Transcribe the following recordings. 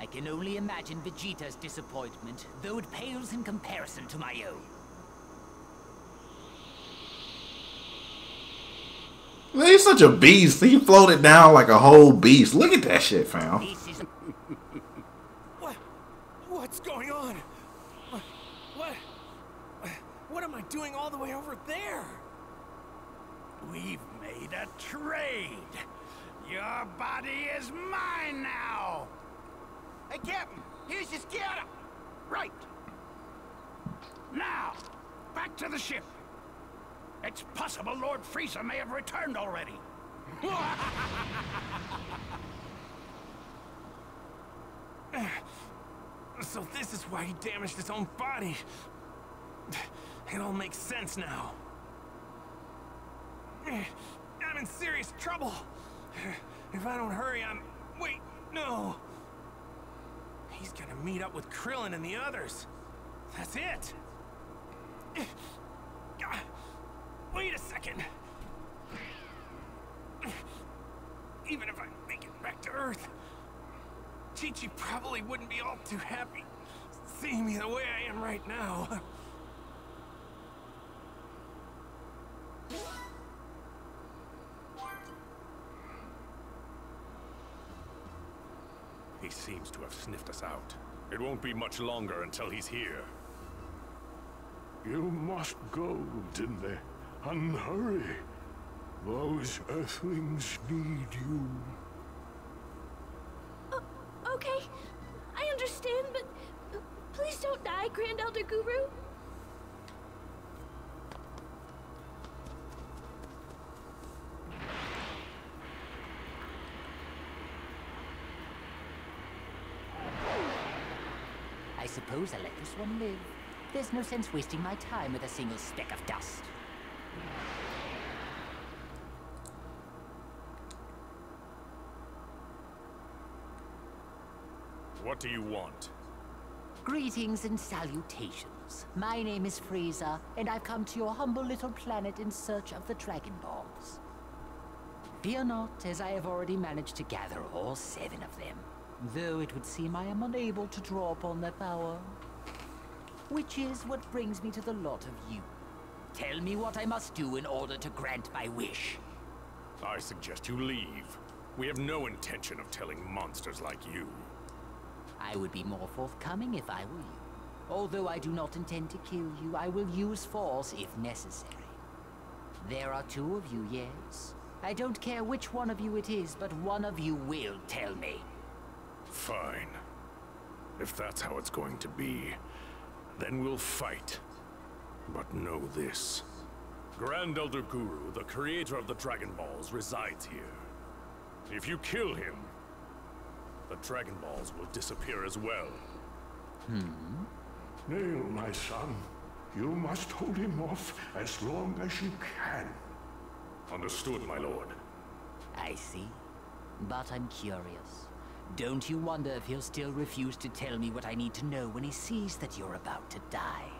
I can only imagine Vegeta's disappointment, though it pales in comparison to my own. Man, he's such a beast. He floated down like a whole beast. Look at that shit, fam. What? What's going on? What? What? What am I doing all the way over there? We've made a trade. Your body is mine now. Hey, Captain, here's your scatter. Right. Now, back to the ship. It's possible Lord Frieza may have returned already. So this is why he damaged his own body. It all makes sense now. I'm in serious trouble. If I don't hurry, I'm... Wait, no. He's gonna meet up with Krillin and the others. That's it. Wait a second. Even if I make it back to Earth, Chi-Chi probably wouldn't be all too happy seeing me the way I am right now. Seems to have sniffed us out. It won't be much longer until he's here. You must go, Dende, and hurry. Those Earthlings need you. Okay, I understand, but uh, please don't die, Grand Elder Guru. I suppose I'll let this one live. There's no sense wasting my time with a single speck of dust. What do you want? Greetings and salutations. My name is Frieza, and I've come to your humble little planet in search of the Dragon Balls. Fear not, as I have already managed to gather all seven of them. Though it would seem I am unable to draw upon their power. Which is what brings me to the lot of you. Tell me what I must do in order to grant my wish. I suggest you leave. We have no intention of telling monsters like you. I would be more forthcoming if I were you. Although I do not intend to kill you, I will use force if necessary. There are two of you, yes? I don't care which one of you it is, but one of you will tell me. Fine. If that's how it's going to be, then we'll fight. But know this. Grand Elder Guru, the creator of the Dragon Balls, resides here. If you kill him, the Dragon Balls will disappear as well. Hmm. Nail, my son. You must hold him off as long as you can. Understood, my lord. I see. But I'm curious. Don't you wonder if he'll still refuse to tell me what I need to know when he sees that you're about to die?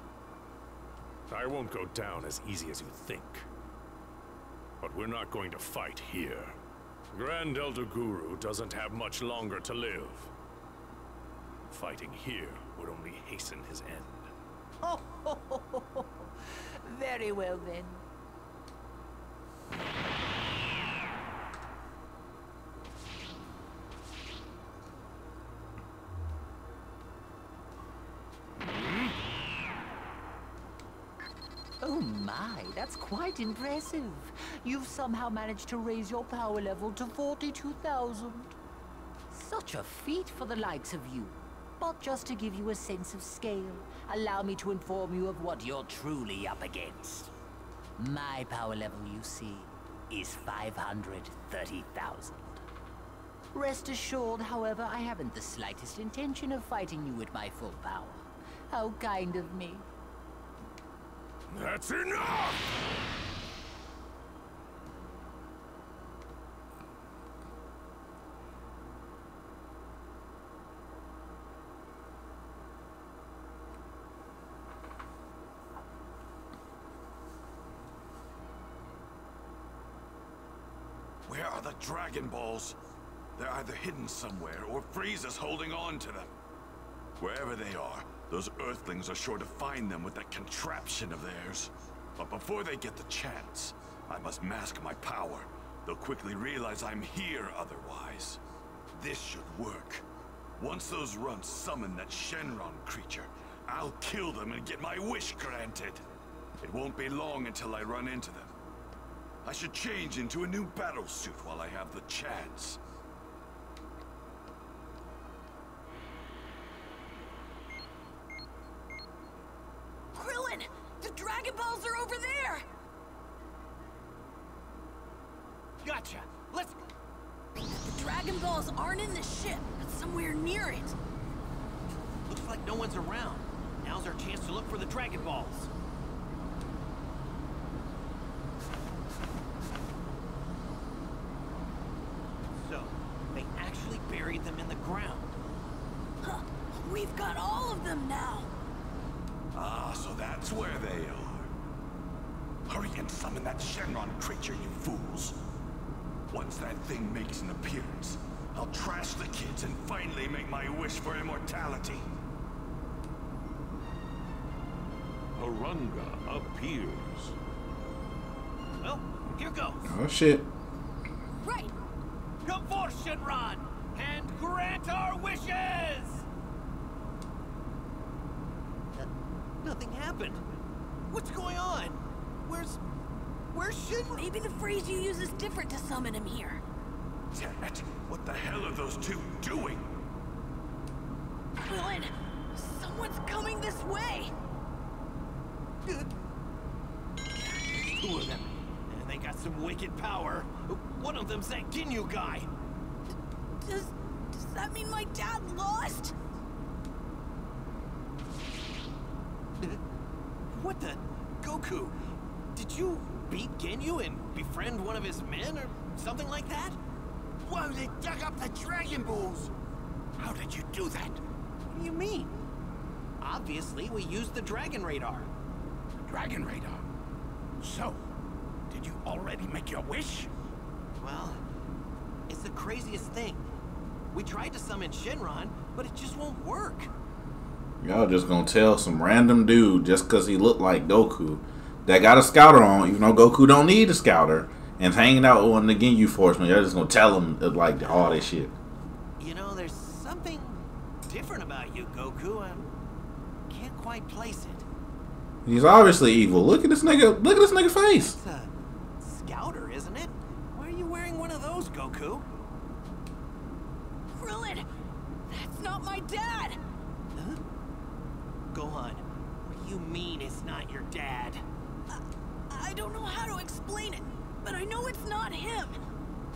I won't go down as easy as you think. But we're not going to fight here. Grand Elder Guru doesn't have much longer to live. Fighting here would only hasten his end. Oh, very well then. Oh my, that's quite impressive. You've somehow managed to raise your power level to 42,000. Such a feat for the likes of you. But just to give you a sense of scale, allow me to inform you of what you're truly up against. My power level, you see, is 530,000. Rest assured, however, I haven't the slightest intention of fighting you at my full power. How kind of me. That's enough! Where are the Dragon Balls? They're either hidden somewhere, or Frieza's holding on to them. Wherever they are, those Earthlings are sure to find them with that contraption of theirs. But before they get the chance, I must mask my power. They'll quickly realize I'm here otherwise. This should work. Once those runts summon that Shenron creature, I'll kill them and get my wish granted. It won't be long until I run into them. I should change into a new battle suit while I have the chance. No one's around. Now's our chance to look for the Dragon Balls. So, they actually buried them in the ground. Huh. We've got all of them now. Ah, so that's where they are. Hurry and summon that Shenron creature, you fools. Once that thing makes an appearance, I'll trash the kids and finally make my wish for immortality. Porunga appears. Well, here goes. Oh shit. Right. Come forth, Shenron, and grant our wishes! Uh, nothing happened. What's going on? Where's... Where's Shenron? Maybe the phrase you use is different to summon him here. Damn it! What the hell are those two doing? Krillin! Someone's coming this way! Two of them. And they got some wicked power. One of them's that Ginyu guy. Does... does that mean my dad lost? What the? Goku, did you beat Ginyu and befriend one of his men or something like that? Whoa, they dug up the Dragon Balls! How did you do that? What do you mean? Obviously, we used the Dragon Radar. Dragon Radar. So, did you already make your wish? Well, it's the craziest thing. We tried to summon Shenron, but it just won't work. Y'all just gonna tell some random dude just cause he looked like Goku that got a scouter on, even though Goku don't need a scouter, and hanging out with on the Ginyu Force, man, y'all just gonna tell him uh, like all this shit. You know, there's something different about you, Goku. I can't quite place it. He's obviously evil. Look at this nigga. Look at this nigga face. It's a scouter, isn't it? Why are you wearing one of those, Goku? Krillin! That's not my dad! Huh? Gohan, what do you mean it's not your dad? Uh, I don't know how to explain it, but I know it's not him.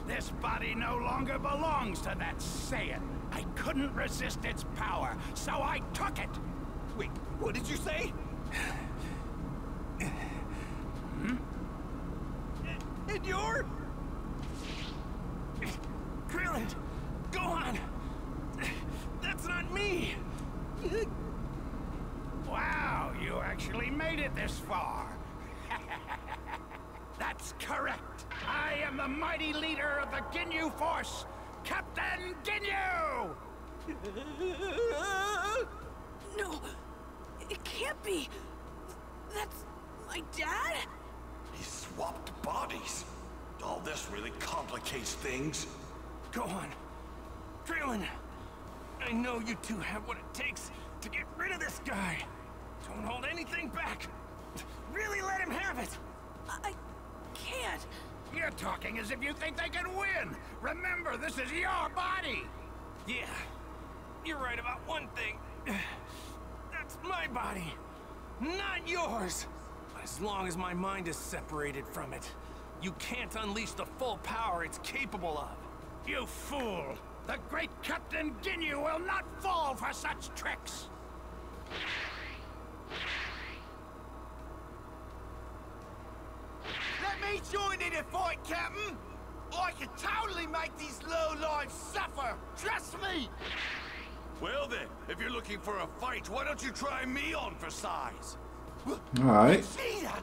This body no longer belongs to that Saiyan. I couldn't resist its power, so I took it. Wait, what did you say? Hmm? And Yeah, you're right about one thing. That's my body, not yours. As long as my mind is separated from it, you can't unleash the full power it's capable of. You fool! The great Captain Ginyu will not fall for such tricks! Let me join in the fight, Captain! I can totally make these low-lives suffer! Trust me! Well then, if you're looking for a fight, why don't you try me on for size? Alright. Vegeta!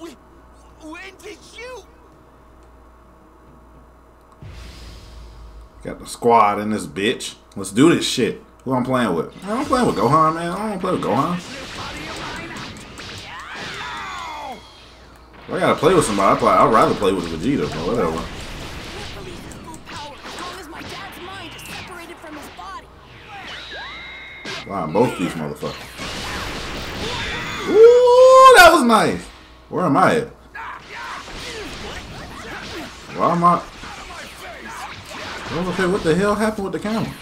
We, when did you... Got the squad in this bitch. Let's do this shit. Who I'm playing with? I'm playing with Gohan, man. I don't play with Gohan. I gotta play with somebody. I play, I'd rather play with Vegeta, but whatever. Wow, both these motherfuckers. Ooh, that was nice. Where am I at? Why am I? Okay, what the hell happened with the camera?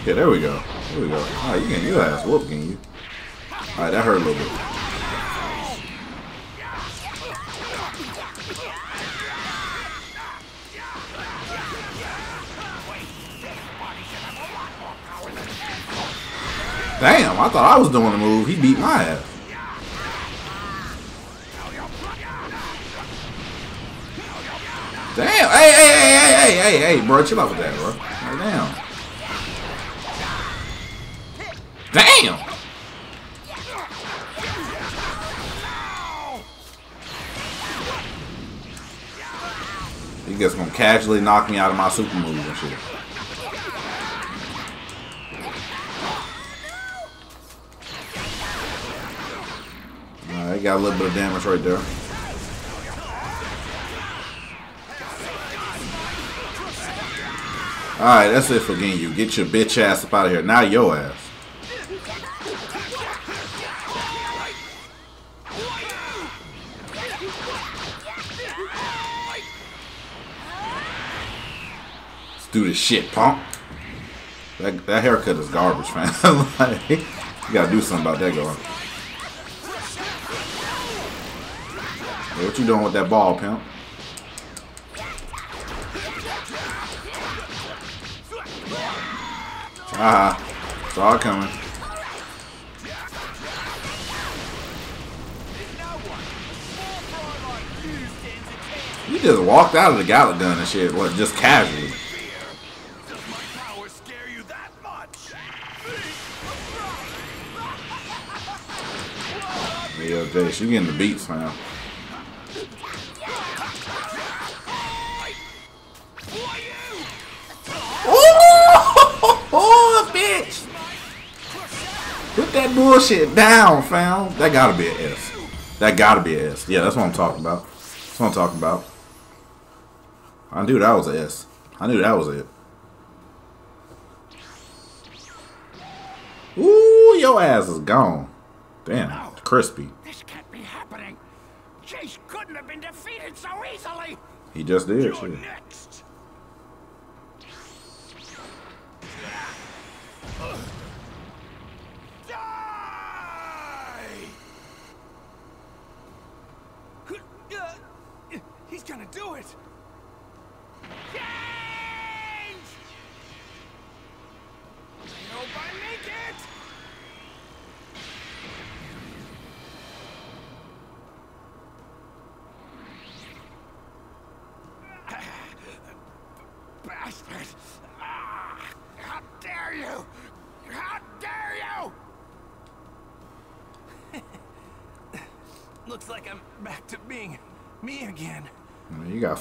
Okay, there we go. There we go. Alright, you can you ass whoop, can you? Alright, that hurt a little bit. Damn, I thought I was doing the move. He beat my ass. Damn. Hey, hey, hey, hey, hey, hey, hey, bro. Chill out with that, bro. Damn. Damn. He just gonna casually knock me out of my super move and shit. Got a little bit of damage right there. Alright, that's it for Ginyu. Get your bitch ass up out of here. Now your ass. Let's do this shit, punk. That, that haircut is garbage, man. like, you gotta do something about that going. Hey, what you doing with that ball, pimp? Ah, it's all coming. You just walked out of the Galick Gun and shit, what, just casually. Yeah, Jeice, you getting the beats, man. Bullshit down, fam. That gotta be an S. That gotta be an S. Yeah, that's what I'm talking about. That's what I'm talking about. I knew that was an S. I knew that was it. Ooh, your ass is gone. Damn, no, crispy. This can't be happening. Jeice couldn't have been defeated so easily. He just did. You're next.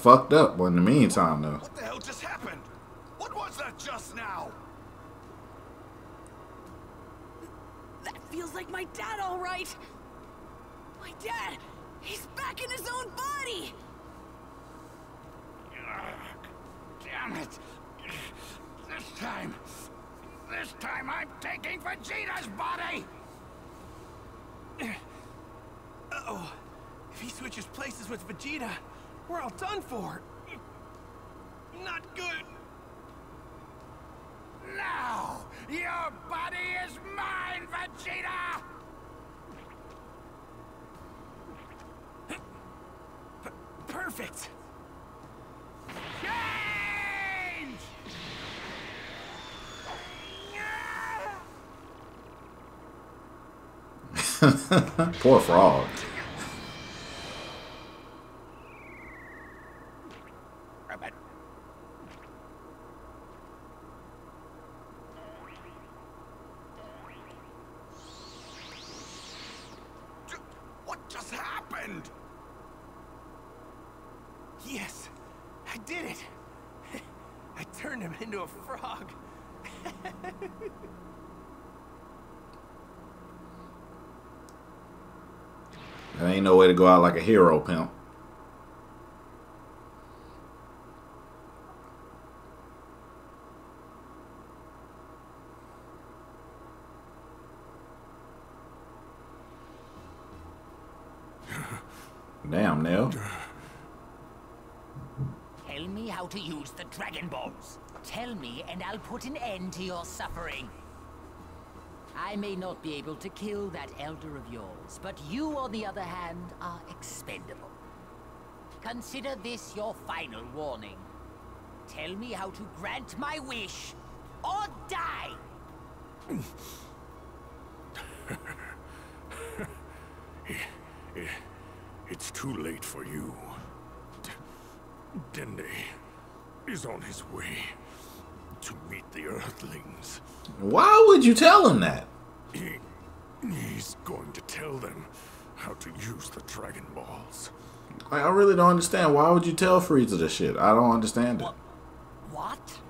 Fucked up but in the meantime, though. What the hell just happened? What was that just now? That feels like my dad, all right. My dad, he's back in his own body. Damn it. This time, this time I'm taking Vegeta's body. Uh-oh. If he switches places with Vegeta, we're all done for. Not good. Now, your body is mine, Vegeta! Perfect. Change! Poor frog. There ain't no way to go out like a hero, pimp. Damn, Nail. Tell me how to use the Dragon Balls. Tell me, and I'll put an end to your suffering. I may not be able to kill that elder of yours, but you, on the other hand, are expendable. Consider this your final warning. Tell me how to grant my wish, or die! It's too late for you. D Dende is on his way to meet the Earthlings. Why would you tell him that? He, he's going to tell them how to use the Dragon Balls. Like, I really don't understand. Why would you tell Frieza this shit? I don't understand it. What? The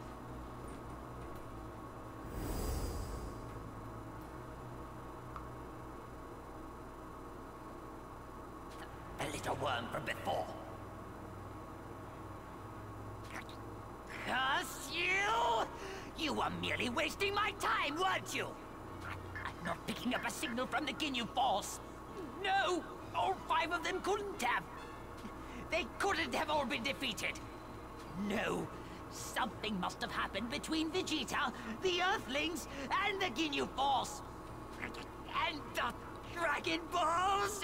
between Vegeta, the Earthlings, and the Ginyu Force. And the Dragon Balls!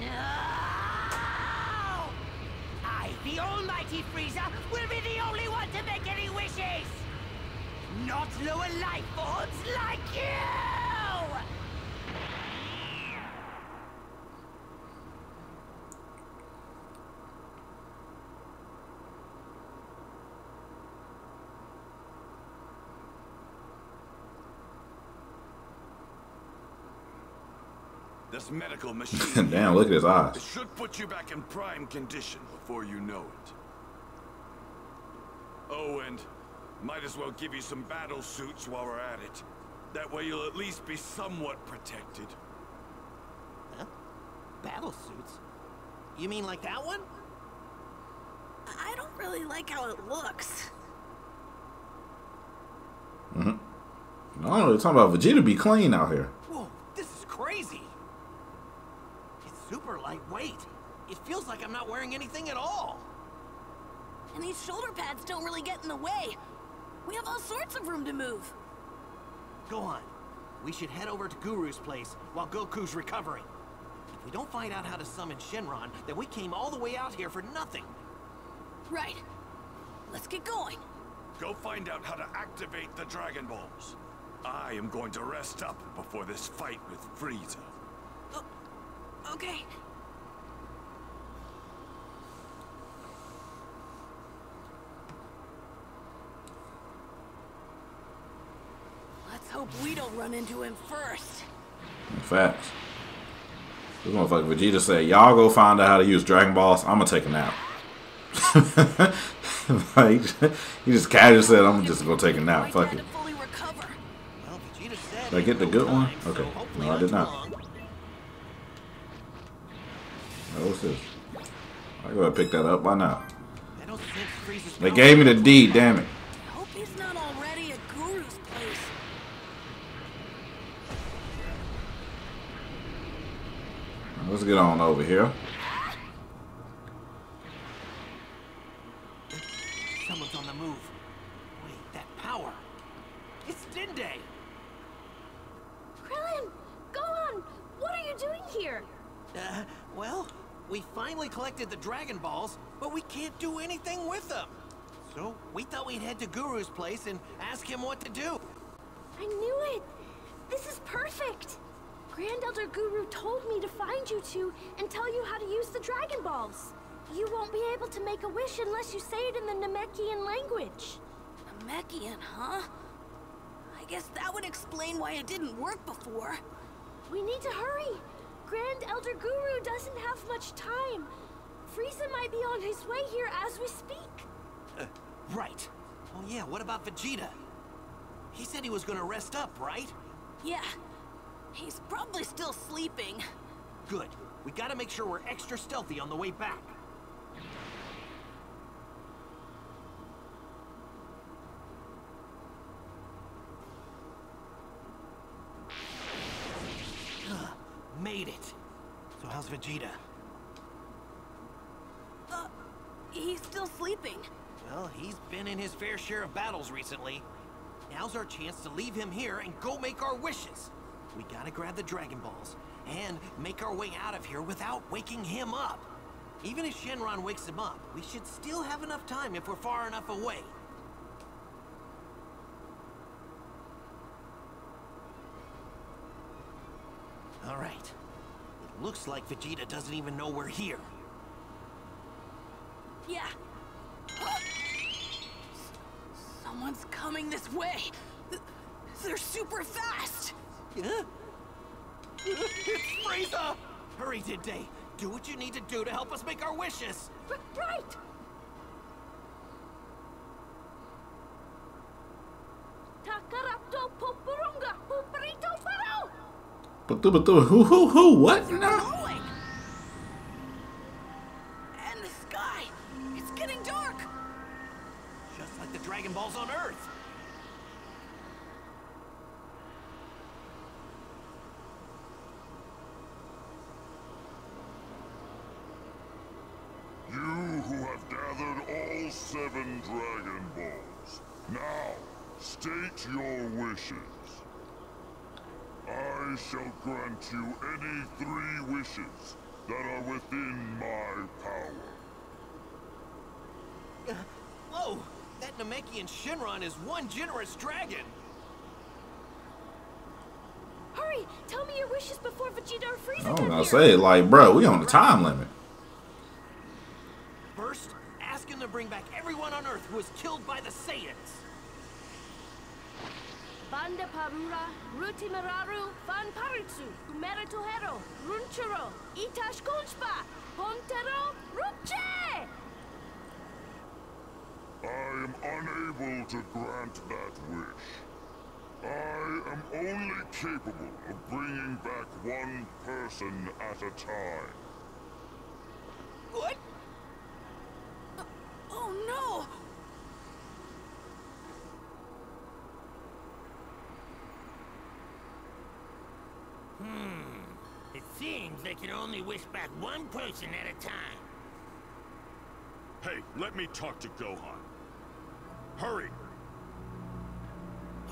No! I, the almighty Frieza, will be the only one to make any wishes! Not lower life forms like you! This medical machine. Damn, look at his eyes. It should put you back in prime condition before you know it. Oh, and might as well give you some battle suits while we're at it. That way you'll at least be somewhat protected. Huh? Battle suits? You mean like that one? I don't really like how it looks. Mm-hmm. No, they're talking about Vegeta be clean out here. Whoa, this is crazy. It's super lightweight. It feels like I'm not wearing anything at all. And these shoulder pads don't really get in the way. We have all sorts of room to move. Go on. We should head over to Guru's place while Goku's recovering. If we don't find out how to summon Shenron, then we came all the way out here for nothing. Right. Let's get going. Go find out how to activate the Dragon Balls. I am going to rest up before this fight with Frieza. Okay. Let's hope we don't run into him first. Facts. This motherfucker Vegeta said, "Y'all go find out how to use Dragon Balls. I'm gonna take a nap." like, he just casually said, "I'm just gonna take a nap. Fuck it." Did I get the good one? Okay. No, I did not. Oh, what's this? I go ahead and pick that up. Why not? They gave me the D. Damn it. Hope he's not already at Guru's place. Let's get on over here. Someone's on the move. Wait, that power. It's Dende. Krillin, Gohan. What are you doing here? Uh, well, we finally collected the Dragon Balls, but we can't do anything with them. So we thought we'd head to Guru's place and ask him what to do. I knew it. This is perfect. Grand Elder Guru told me to find you two and tell you how to use the Dragon Balls. You won't be able to make a wish unless you say it in the Namekian language. Namekian, huh? I guess that would explain why it didn't work before. We need to hurry. Grand Elder Guru doesn't have much time. Frieza might be on his way here as we speak. Uh, right. Oh yeah, what about Vegeta? He said he was gonna rest up, right? Yeah. He's probably still sleeping. Good. We gotta make sure we're extra stealthy on the way back. Made it. So how's Vegeta? Uh, he's still sleeping. Well, he's been in his fair share of battles recently. Now's our chance to leave him here and go make our wishes. We gotta grab the Dragon Balls and make our way out of here without waking him up. Even if Shenron wakes him up, we should still have enough time if we're far enough away. All right. It looks like Vegeta doesn't even know we're here. Yeah. Oh. Someone's coming this way. They're super fast. Yeah? it's Frieza! Hurry, Dende. Do what you need to do to help us make our wishes. R right! Takarapto Poporunga Poporito Paro! Batu batu who who who what? No. And the sky, it's getting dark. Just like the Dragon Balls on Earth. You who have gathered all seven Dragon Balls, now state your wishes. I shall grant you any three wishes that are within my power. Uh, whoa! That Namekian Shenron is one generous dragon! Hurry! Tell me your wishes before Vegeta or Frieza I was gonna say, like, bro, we on the time limit. First, ask him to bring back everyone on Earth who was killed by the Saiyans. Banda Parura, Ruti Mararu, Van Paritsu, Meritohero, Runchuro, Itash Gulchpa, Pontero, Rupche! I am unable to grant that wish. I am only capable of bringing back one person at a time. What? Uh, oh no! Hmm. It seems they can only wish back one person at a time. Hey, let me talk to Gohan. Hurry!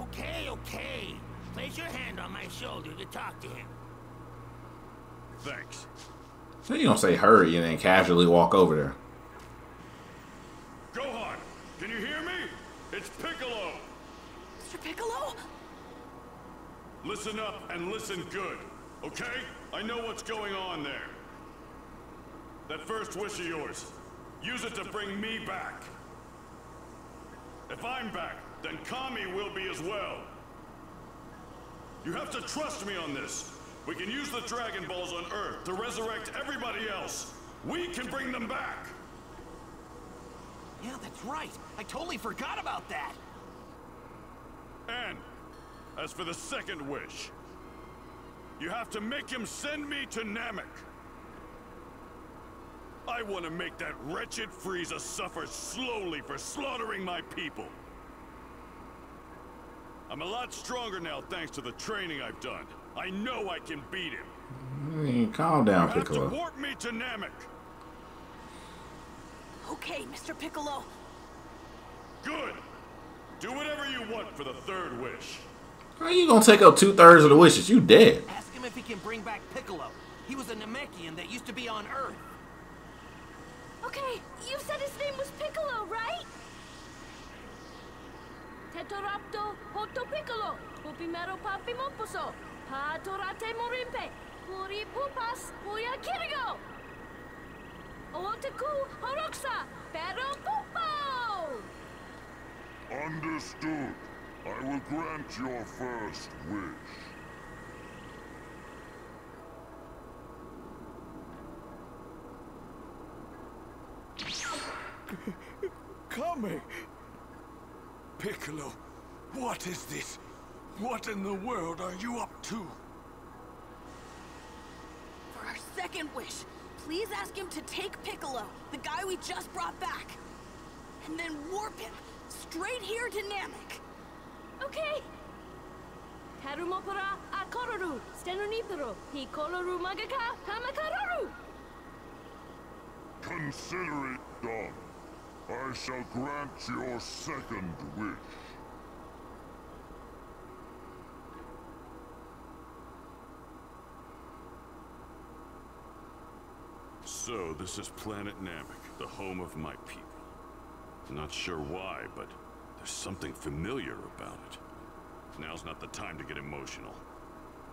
Okay, okay. Place your hand on my shoulder to talk to him. Thanks. So you gonna say hurry and then casually walk over there. Gohan, can you hear me? It's Piccolo! Mr. Piccolo? Listen up and listen good, okay? I know what's going on there. That first wish of yours, use it to bring me back. If I'm back, then Kami will be as well. You have to trust me on this. We can use the Dragon Balls on Earth to resurrect everybody else. We can bring them back. Yeah, that's right. I totally forgot about that. And, as for the second wish, you have to make him send me to Namek. I want to make that wretched Frieza suffer slowly for slaughtering my people. I'm a lot stronger now thanks to the training I've done. I know I can beat him. Hey, calm down, you have Piccolo. to warp me to Namek. Okay, Mr. Piccolo. Good. Do whatever you want for the third wish. How you gonna take up two thirds of the wishes? You dead. Ask him if he can bring back Piccolo. He was a Namekian that used to be on Earth. Okay, you said his name was Piccolo, right? Tetorapto Hoto Piccolo, Pupimero Papi Momposo, Patorate Morimpe, Puri Pupas, Puya Kirigo! Ooteku Horoxa, Pero Pupo! Understood. I will grant your first wish. Kami! Piccolo, what is this? What in the world are you up to? For our second wish, please ask him to take Piccolo, the guy we just brought back, and then warp him straight here to Namek. Okay. Tarumopara a kororu, stenonipero, hi magaka kamakararu. Consider it done. I shall grant your second wish. So, this is planet Namek, the home of my people. Not sure why, but there's something familiar about it. Now's not the time to get emotional.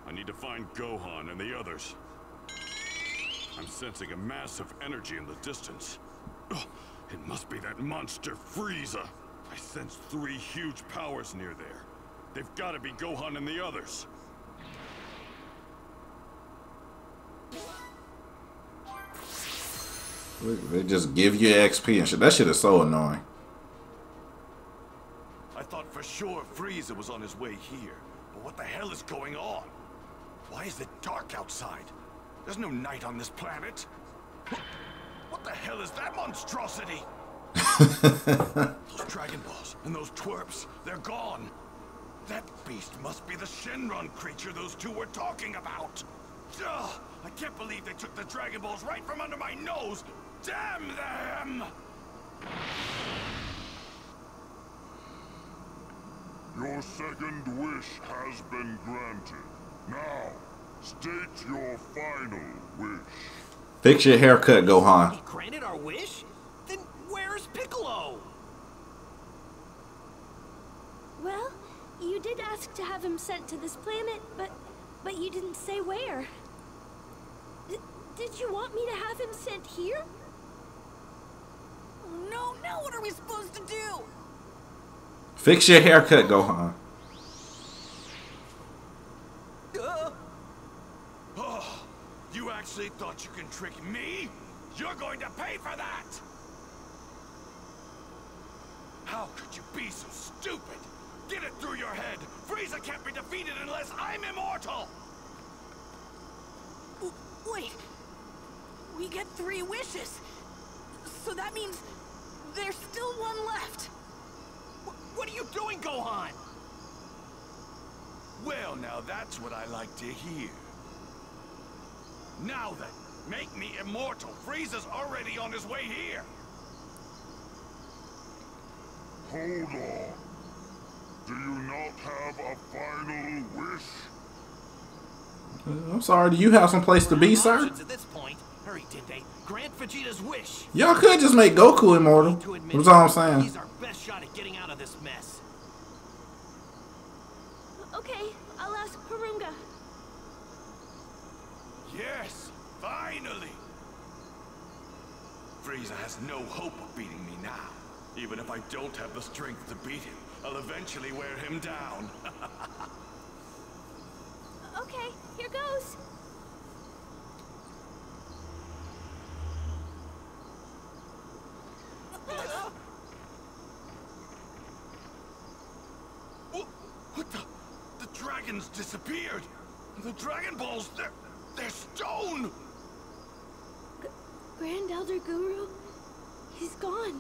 I need to find Gohan and the others. I'm sensing a massive energy in the distance. It must be that monster Frieza. I sense three huge powers near there. They've got to be Gohan and the others. They just give you XP and shit. That shit is so annoying. I thought for sure Frieza was on his way here. But what the hell is going on? Why is it dark outside? There's no night on this planet. What the hell is that monstrosity? those Dragon Balls and those twerps, they're gone. That beast must be the Shenron creature those two were talking about. Ugh, I can't believe they took the Dragon Balls right from under my nose. Damn them! Your second wish has been granted. Now, state your final wish. Fix your haircut, Gohan. He granted our wish? Then where's Piccolo? Well, you did ask to have him sent to this planet, but but you didn't say where. D did you want me to have him sent here? Oh no, now what are we supposed to do? Fix your haircut, Gohan. Uh, oh, you actually thought you can trick me? You're going to pay for that! How could you be so stupid? Get it through your head! Frieza can't be defeated unless I'm immortal! W wait. We get three wishes. So that means there's still one left. What are you doing, Gohan? Well, now that's what I like to hear. Now then, make me immortal. Frieza's already on his way here. Hold on. Do you not have a final wish? Uh, I'm sorry, do you have some place to be, sir? At this point. Hurry, Dende. Grant Vegeta's wish. Y'all could just make Goku immortal. To admit That's all I'm saying. He's our best shot at getting out of this mess. Okay, I'll ask Porunga. Yes, finally! Frieza has no hope of beating me now. Even if I don't have the strength to beat him, I'll eventually wear him down. Okay, here goes. What, what the? The dragons disappeared! The Dragon Balls, they're... they're stone! Grand Elder Guru, he's gone.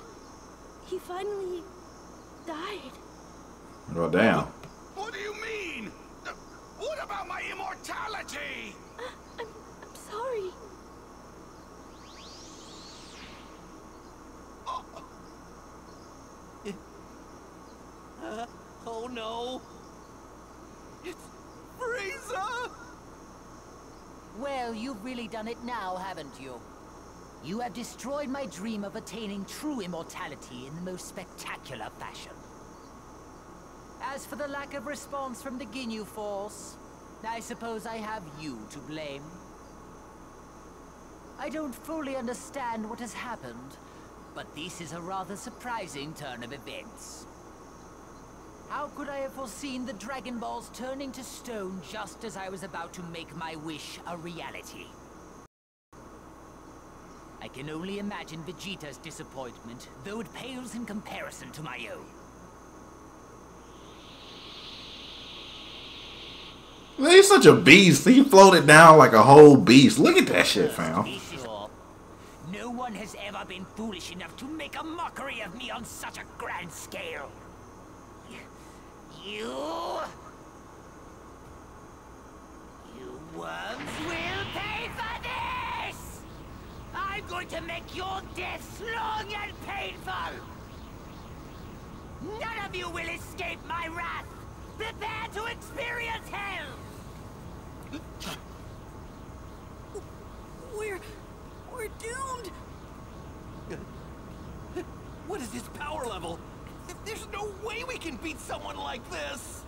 He finally died. Oh, damn. What do you mean? What about my immortality? Uh, I'm, I'm sorry. Uh, oh no. It's Frieza! Well, you've really done it now, haven't you? You have destroyed my dream of attaining true immortality in the most spectacular fashion. As for the lack of response from the Ginyu Force, I suppose I have you to blame. I don't fully understand what has happened, but this is a rather surprising turn of events. How could I have foreseen the Dragon Balls turning to stone just as I was about to make my wish a reality? I can only imagine Vegeta's disappointment, though it pales in comparison to my own. He's such a beast. He floated down like a whole beast. Look at that shit, fam. No one has ever been foolish enough to make a mockery of me on such a grand scale. You... You worms will pay for this! I'm going to make your deaths long and painful! None of you will escape my wrath! Prepare to experience hell! We're... we're doomed! What is his power level? There's no way we can beat someone like this!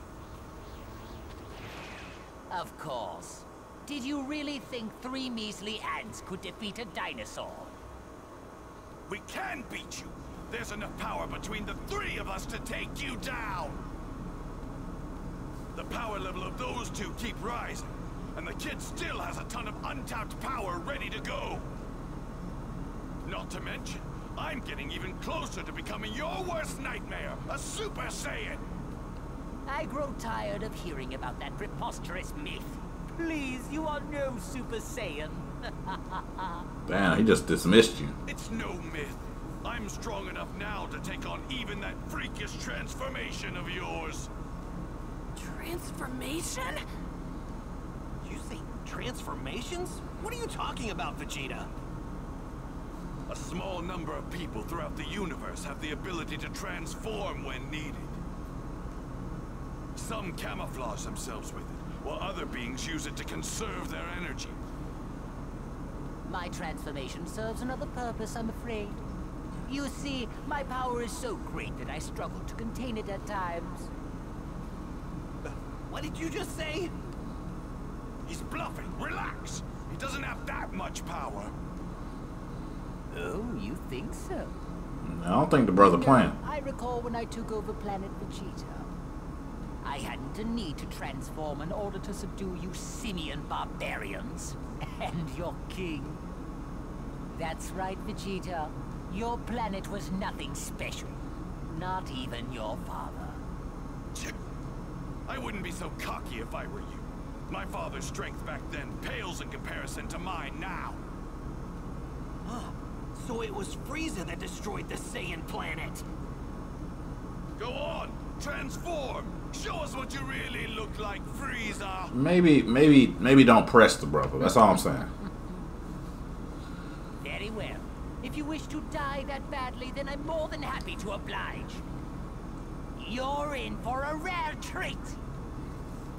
Of course. Did you really think three measly ants could defeat a dinosaur? We can beat you! There's enough power between the three of us to take you down! The power level of those two keep rising, and the kid still has a ton of untapped power ready to go! Not to mention, I'm getting even closer to becoming your worst nightmare, a Super Saiyan! I grow tired of hearing about that preposterous myth. Please, you are no Super Saiyan. Damn, he just dismissed you. It's no myth. I'm strong enough now to take on even that freakish transformation of yours. Transformation? You say transformations? What are you talking about, Vegeta? A small number of people throughout the universe have the ability to transform when needed. Some camouflage themselves with it, while other beings use it to conserve their energy. My transformation serves another purpose, I'm afraid. You see, my power is so great that I struggle to contain it at times. What did you just say? He's bluffing. Relax. He doesn't have that much power. Oh, you think so? I don't think the brother playing. I recall when I took over planet Vegeta. I hadn't a need to transform in order to subdue you simian barbarians. And your king. That's right, Vegeta. Your planet was nothing special. Not even your father. I wouldn't be so cocky if I were you. My father's strength back then pales in comparison to mine now. Ah, so it was Frieza that destroyed the Saiyan planet. Go on, transform. Show us what you really look like, Frieza. Maybe, maybe, maybe don't press the brother. That's all I'm saying. Very well. If you wish to die that badly, then I'm more than happy to oblige. You're in for a rare treat.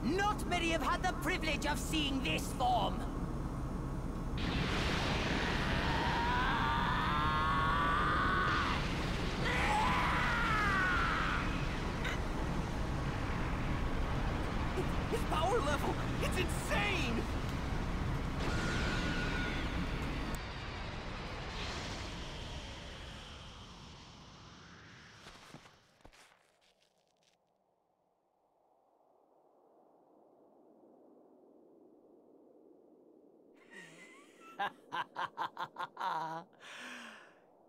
Not many have had the privilege of seeing this form. His power level, it's insane!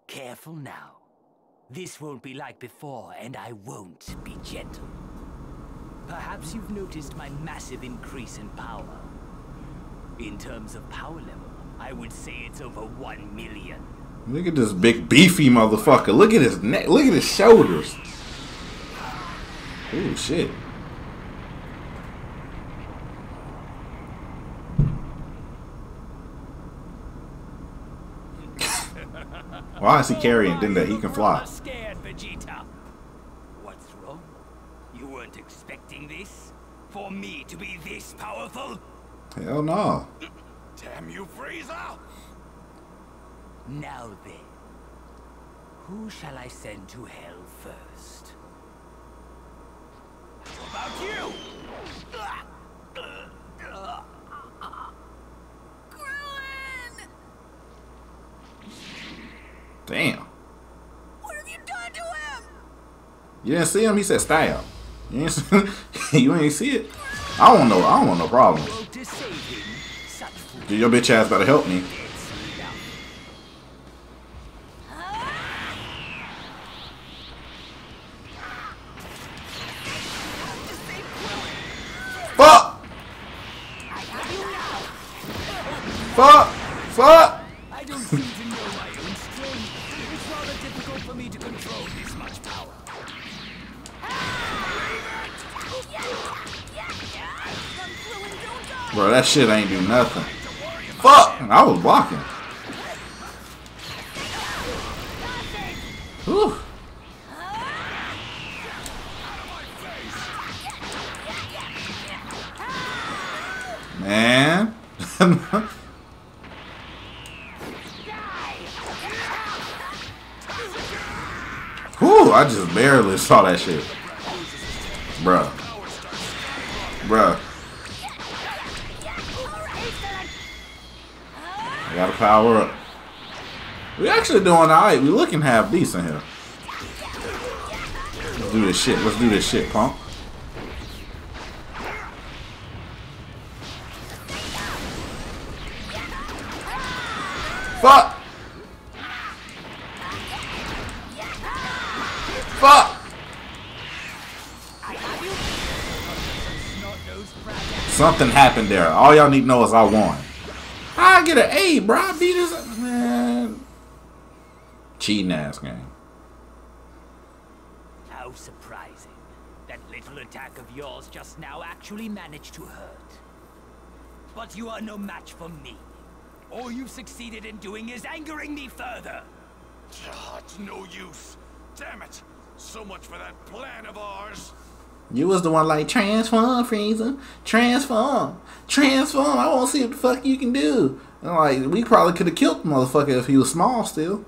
Careful now. This won't be like before, and I won't be gentle. Perhaps you've noticed my massive increase in power. In terms of power level, I would say it's over one million. Look at this big beefy motherfucker. Look at his neck. Look at his shoulders. Oh shit. Why is he carrying then that he can fly? Scared, Vegeta. What's wrong? You weren't expecting this? For me to be this powerful? Hell no. Damn you, Frieza! Now then, who shall I send to hell first? How about you? Damn. What have you done to him? You didn't see him? He said stab. You ain't see, you ain't see it? I don't know. I don't want no problem. Dude, your bitch ass better help me. Fuck! Fuck! Shit ain't do nothing. Fuck! I was blocking. Whew. Man. Whew, I just barely saw that shit. Bruh. Bruh. Gotta power up. We actually doing alright. We looking half decent here. Let's do this shit. Let's do this shit, punk. Fuck! Fuck! Something happened there. All y'all need to know is I won. I get an A, bro. I beat this man. Cheating ass game. How surprising. That little attack of yours just now actually managed to hurt. But you are no match for me. All you've succeeded in doing is angering me further. It's no use. Damn it. So much for that plan of ours. You was the one like transform, Frieza, transform, transform. I want to see what the fuck you can do. Like we probably could have killed the motherfucker if he was small still.